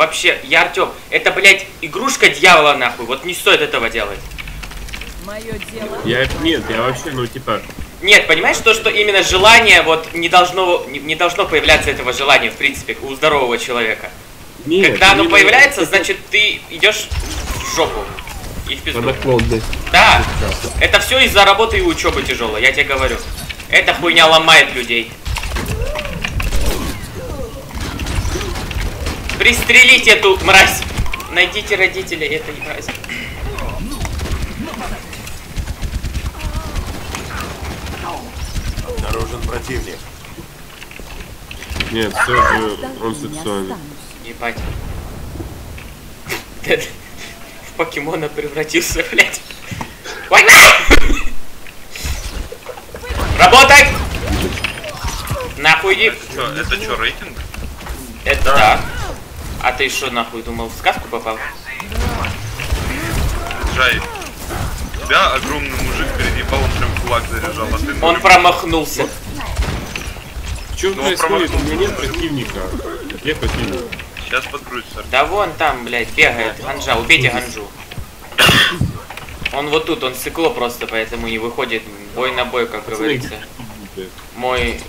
вообще, я Артем, это, блядь, игрушка дьявола, нахуй, вот не стоит этого делать. Мое дело. Я, нет, я вообще, ну, типа, Нет, понимаешь, то, что именно желание, вот, не должно, не, не должно появляться этого желания, в принципе, у здорового человека. нет. Когда оно появляется, значит, ты идешь в жопу. И в пизду. Да, это все из-за работы и учебы тяжело, я тебе говорю. Эта хуйня ломает людей. Пристрелите эту мразь. Найдите родителей этой мрази. Обнаружен противник. Нет, все же он сексуальный. Ебать. Дед В покемона превратился, блядь. Война! Работай! Нахуй иди. Чё, это что, рейтинг? Это да. А ты что, нахуй, думал, в сказку попал? Жай. Тебя огромный мужик переебал, он прям кулак заряжал, а ты... Он промахнулся. Что Ну, происходит? У промахнулся. меня нет противника. Где противник? Сейчас подкрутится. Да вон там, блядь, бегает Ганжа. Убейте Ганжу. Он вот тут, он стекло просто, поэтому не выходит бой на бой, как говорится. Мой...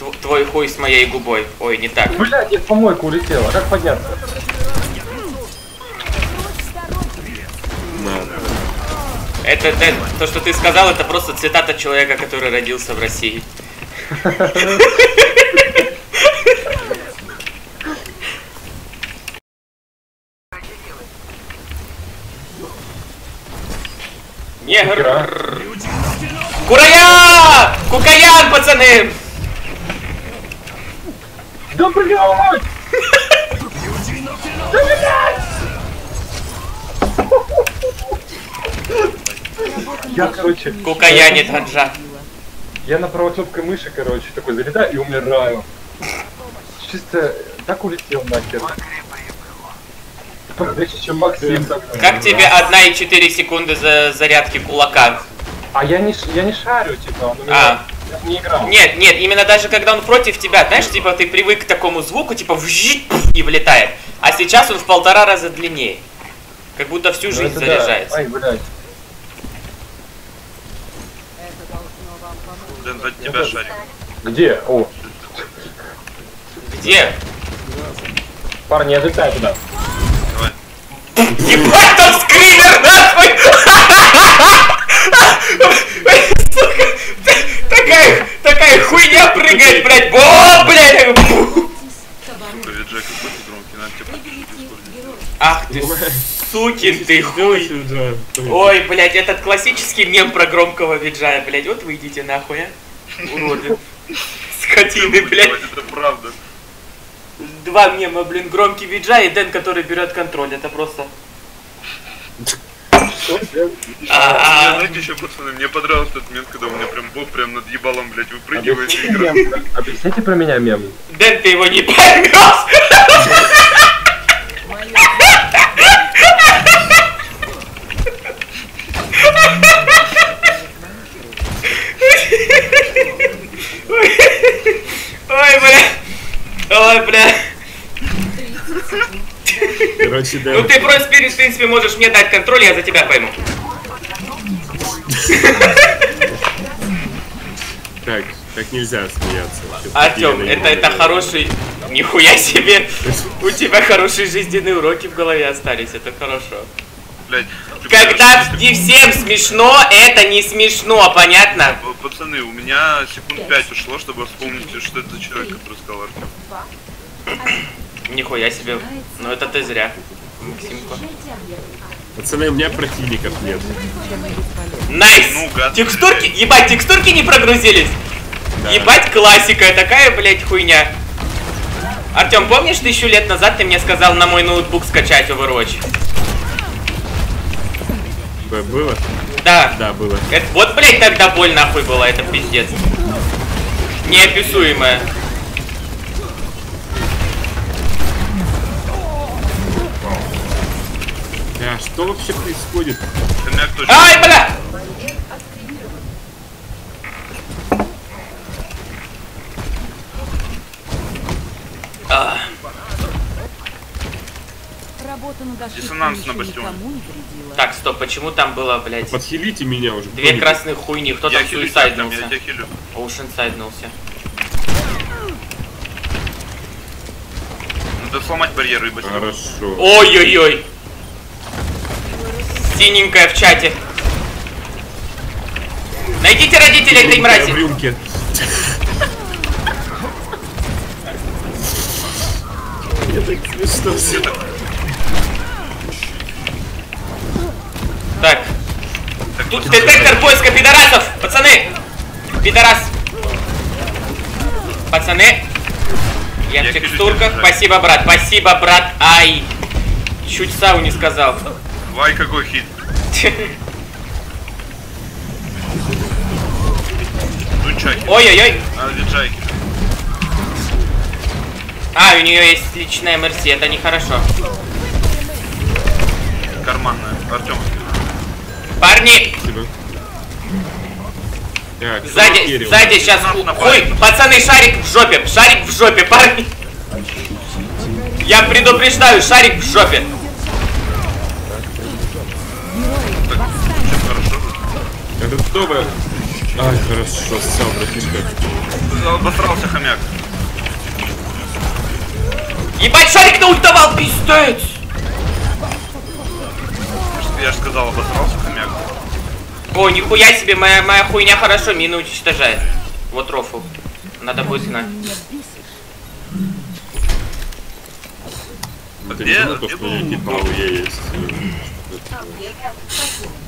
тв- Твой хуй с моей губой. Ой, не так. Блядь, я в помойку улетела. Как подняться? Это, Дэн, то, что ты сказал, это просто цитата человека, который родился в России. Негр. Курая! Кукаян, пацаны! Да блядь! Я, короче, Кукаянит Ганжа. я на правой кнопкой мыши, короче, такой залетаю и умираю. Чисто так улетел нахер. Легче, чем Максим. Как тебе 1,4 секунды за зарядки кулака? А я не, я не шарю, типа, он у меня А. не играл. Нет, нет, именно даже когда он против тебя, знаешь, типа ты привык к такому звуку, типа и влетает. А сейчас он в полтора раза длиннее. Как будто всю Ну, жизнь да. заряжается. Ай, блядь. Дэн, от тебя шарик. Где? О, Где? парни, я залетаю туда. Давай. Ебать, там скример, нахуй! Сука, такая, такая хуйня прыгает, блядь! О, блядь! Ах ты, сукин ты хуй! Ой, блядь, этот классический мем про громкого виджая, блядь, вот вы идите нахуй, а? Уроды. Скотины, блядь. Это правда. Два мема, блин, громкий виджай и Дэн, который берет контроль, это просто... А, Мне, знаете, еще, пацаны, мне понравился тот момент, когда у меня прям бог прям над ебалом, блядь, выпрыгивает и Объясните, играет. мем. Объясните про меня мем. Дэн, ты его не поймешь! Ой, бля! Ой, бля! Короче, да. Ну ты просто, в принципе, можешь мне дать контроль, я за тебя пойму. Так, так нельзя смеяться. Артем, это, это хороший... Нихуя себе! У тебя хорошие жизненные уроки в голове остались, это хорошо. Блядь. Когда не всем смешно, это не смешно, понятно? Пацаны, у меня секунд 5 ушло, чтобы вспомнить, что это за человек, который сказал Артем. Нихуя себе. Ну это ты зря. Максимка. Пацаны, у меня противников нет. Nice! Ну. Текстурки, ебать, текстурки не прогрузились? Ебать, классика, такая, блядь, хуйня. Артем, помнишь, тысячу лет назад ты мне сказал на мой ноутбук скачать Overwatch? Б- Было? Да. Да, было. Это, вот, блядь, тогда боль нахуй была, это пиздец. Неописуемая. А что вообще происходит? Ай, бля! А. Диссонанс на бастионе. Так, стоп, почему там было, блядь, Подхилите меня уже. две красных хуйни? Кто Я там суисайднулся? Оушен сайднулся. Надо сломать барьеры и бастион. Хорошо. Ой-ой-ой. Синенькая в чате. Найдите родителей этой Я в мрази. рюмке. Я так смешно все. Так, тут детектор поиска пидорасов. Пацаны. Пидорас. Пацаны. Я в текстурках. Спасибо, брат. Спасибо, брат. Ай. Чуть сау не сказал. Вай, какой хит. Дунчаки. Ой-ой-ой. А, виджайки. А, у нее есть личная мерси, это нехорошо. Карманная. Артем. Парни, Спасибо. Так, сзади, сзади сейчас... Ой, пацаны, шарик в жопе, шарик в жопе, парни. Я предупреждаю, шарик в жопе. Это кто вы? Ай, хорошо, ссал, братишка. Обосрался хомяк. Ебать, шарик наультовал, пиздец. Я же сказал, обосрался хомяк. О, нихуя себе, моя, моя хуйня хорошо мины уничтожает. Вот рофл. Надо будет знать. Это где- где был- есть.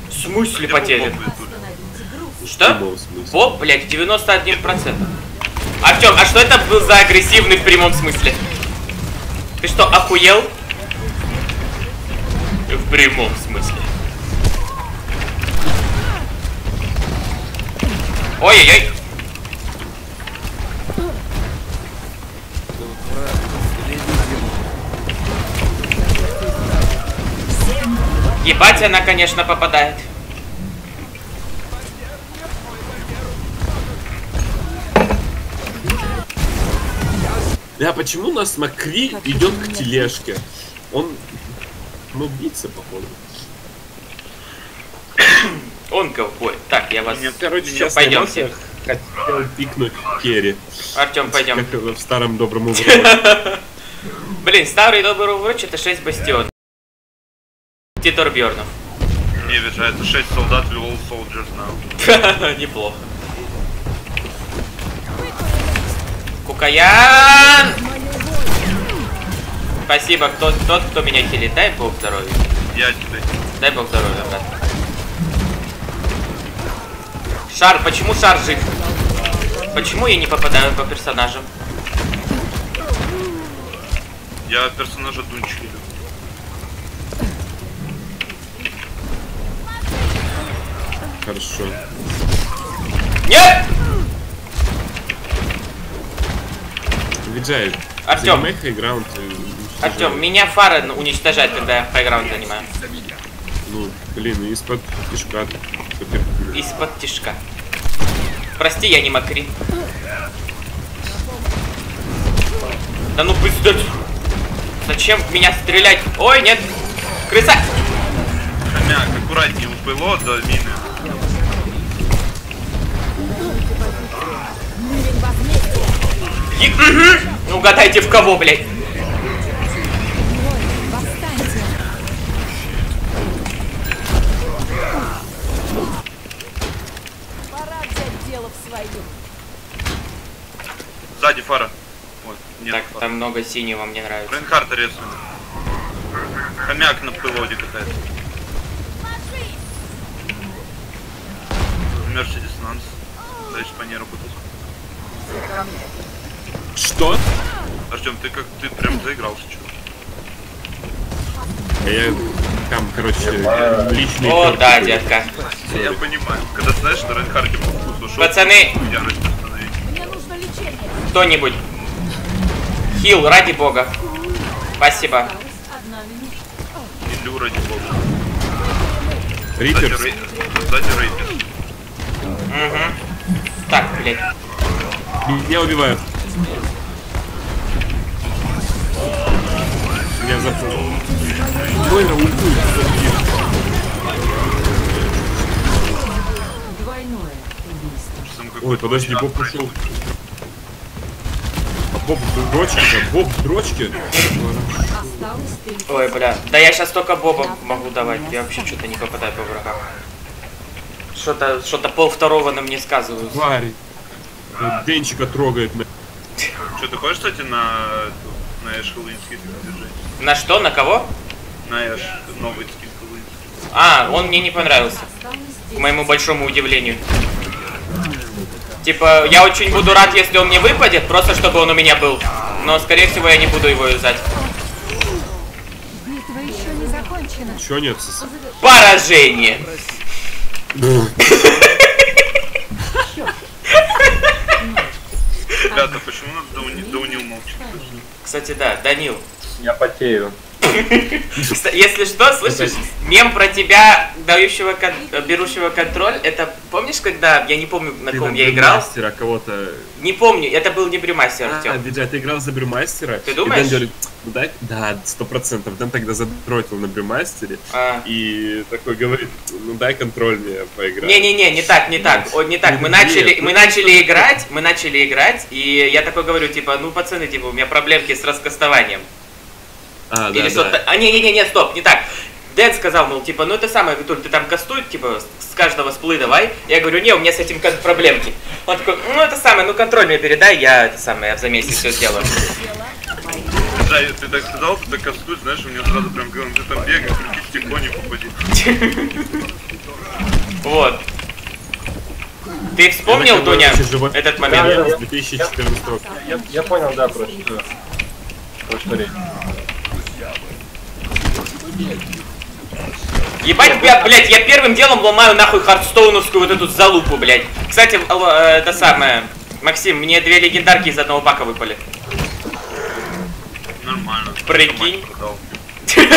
В смысле Где Что? Боб, блядь, 91%. Артем, а что это был за агрессивный в прямом смысле? Ты что, охуел? В прямом смысле. Ой-ой-ой. Ебать, она, конечно, попадает. Да, почему у нас Макри идет к тележке? Он... Ну, убийца, походу. Он ковбой. Так, я вас... Нет, Короче, сейчас пойдемте. хотел пикнуть Керри. Артем, пойдем. Как в старом добром Overwatch. Блин, старый добрый Overwatch это 6 бастион. Титор Бьорнов. Не, виджа, это 6 солдат в All Soldiers now. Неплохо. Кукаян! Спасибо, кто, тот, кто меня хилит. Дай бог здоровья. Я тебе. Дай бог здоровья, брат. Шар, почему шар жив? Почему я не попадаю по персонажам? Я персонажа Дунчи. Хорошо. Нет! Виджай, занимай хайграунд. уничтожай. Артем, меня фара уничтожает, когда я хайграунд занимаю. Ну, блин, из-под тишка. Из-под тишка. Прости, я не макри. Да ну пиздец. Зачем в меня стрелять? Ой, нет. Крыса! Хомяк, аккуратнее, упыло до мины. И- Мгм. Ну, Угадайте в кого, блядь. Сзади фара. Вот, нет Так, фара. там много синего, мне нравится. Рейнхарта резаем. Хомяк на пылоде катается. Мерси диссонанс. Дальше по ней работать. Что? Артем, ты как ты прям заигрался, чё? Я там, короче, Понимаю. личный... О, да, детка. Я понимаю. Когда знаешь, что Рейнхард ему вкус ушел, Пацаны. ярость остановить. Мне нужно лечение. Кто-нибудь. Хил, ради бога. Спасибо. Одна минута. Илю ради бога. Сзади, рей... Сзади рейпер. Угу. Так, блядь. Меня убивают. Я запутал. Мойра ультует. Двойное убийство. Ой, подожди, Боб ушел. А Боб в дрочке Боб в дрочке? Ой, бля. Да я сейчас только Боба могу давать. Я вообще что-то не попадаю по врагам. Что-то, что-то пол второго на мне сказывают. Тварь. Э, Денчика трогает. Что, ты хочешь, кстати, на, на Эш Хэллоуинский? На что? На кого? На Эш, новый скин Хэллоуинский. А, он мне не понравился. К моему большому удивлению. Типа, я очень буду рад, если он мне выпадет, просто чтобы он у меня был. Но, скорее всего, я не буду его юзать. Битва еще не закончена. Чё нет? Поражение. Кстати, да, Данил. Я потею. Если что, слышишь, мем про тебя, дающего, берущего контроль, это помнишь, когда, я не помню, на ком я играл? Брюмастера кого-то... Не помню, это был не Бремастер, А, Артем. Диджей, ты играл за Брюмастера? Ты думаешь? Говорит, ну дай... Да, сто процентов. Дэн тогда задротил на Брюмастере. А. И такой говорит, ну дай контроль мне поиграть. Не-не-не, не так, не так, не так. Мы начали, мы нет. начали играть, мы начали играть, и я такой говорю, типа, ну, пацаны, типа, у меня проблемки с раскастованием. А, да, Или да. что-то. А, не-не-не, стоп, не так. Дэн сказал, мол, типа, ну это самое, Витуль, ты там кастуй, типа, с каждого сплы давай. Я говорю, не, у меня с этим как проблемки. Он такой, ну это самое, ну контроль мне передай, я это самое, я за месяц все сделаю. Да, ты так сказал, ты так кастуй, знаешь, у меня сразу прям говорил, ты там бегаешь, крутись, тихонько попади. Вот. Ты вспомнил, Дуня, этот момент? да, С 2014 года. Я, я понял, да, про что. Про что речь. Ебать, бля, блядь, я первым делом ломаю нахуй Hearthstone овскую вот эту залупу, блядь. Кстати, э, это самое, Максим, мне две легендарки из одного пака выпали. Нормально. Прикинь.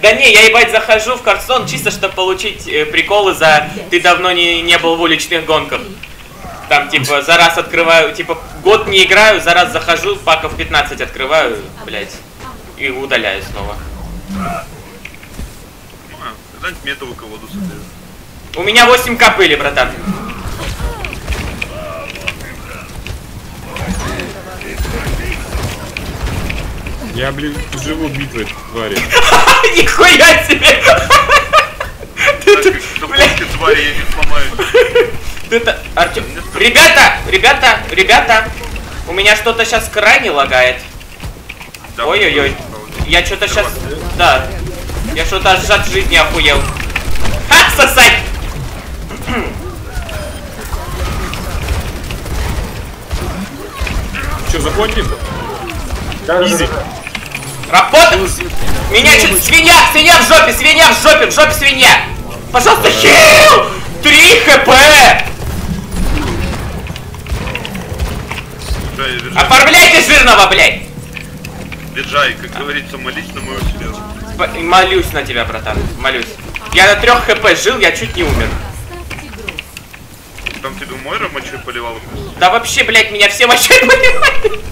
Да не, я ебать захожу в Hearthstone чисто, чтобы получить э, приколы за «ты давно не, не был в уличных гонках». Там типа за раз открываю, типа год не играю, за раз захожу, паков 15 открываю, блядь, и удаляю снова. Когда-нибудь метовую колоду соберем. У меня 8 капыли, братан. Я, блин, живу битвой, твари. Нихуя себе! Твари я не сломаю. Артем, ребята, ребята, ребята, у меня что-то сейчас крайне лагает. Ой-ой-ой. Я что-то сейчас, да, я что-то аж от жизни охуел. Ха, сосать! Че, заходим? Да, Изи. да, да. Работа! Меня чуть свинья, свинья в жопе, свинья в жопе, в жопе свинья! Пожалуйста, хил! Три хп! Оформляйте жирного, блядь! Виджай, как говорится, молись на мою слезу. Молюсь на тебя, братан, молюсь. Я на трех хп жил, я чуть не умер. Там тебе Мойра мочой поливала Да вообще, блядь, меня все мочой понимают.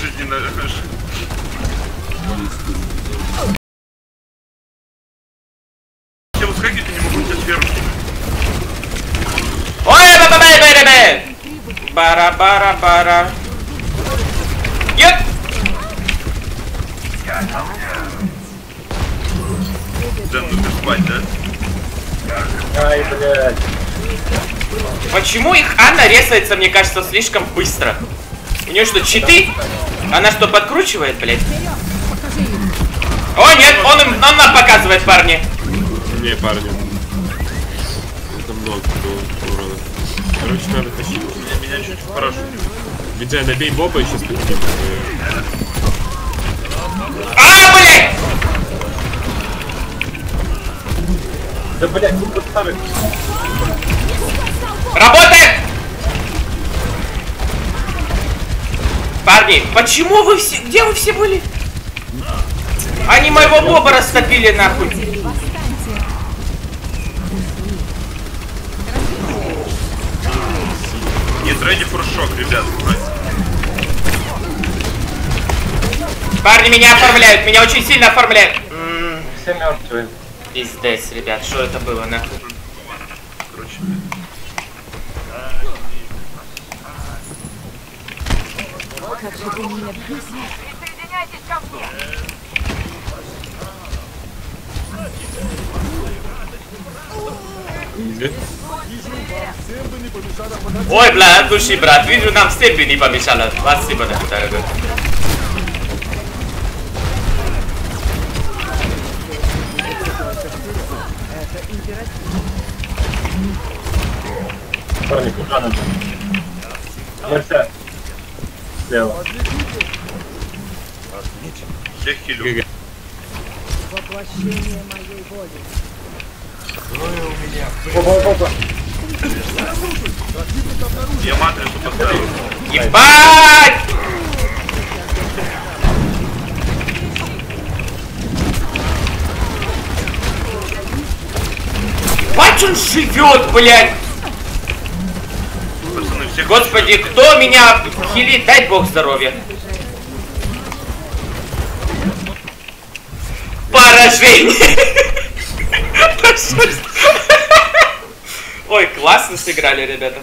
жизненно. Я выскакивать не могу тебя сверху. Ой, ба ба ба ба ба бара бара бара Нет! Дэн, ты спать, да? Ай, блядь. Почему их Анна резается, мне кажется, слишком быстро? У нее что, читы? Она что, подкручивает, блядь? О, нет, он, им, он нам показывает, парни. Не, парни. Это много было урона. Короче, надо тащить. Меня, меня чуть хорошо. Виджай, набей Боба и сейчас победим. А, блядь! Да, блядь, ну подставь. Работает! Парни, почему вы все... Где вы все были? Они моего Боба растопили, нахуй. Нет, for shock, ребят. Парни меня оформляют, меня очень сильно оформляют. М, все мертвые. Пиздец, ребят, что это было, нахуй? Короче, Ой, бля, от души, брат, вижу, нам бы не помешало. Спасибо, дорогой. Парни, куда надо? Мерся. Слева. всех хилю. Опа, опа, опа. Я матрицу поставил. Ебать! Ебать он живет, блядь! Господи, кто меня хилит? Дай бог здоровья. Поражение! Ой, классно сыграли, ребята.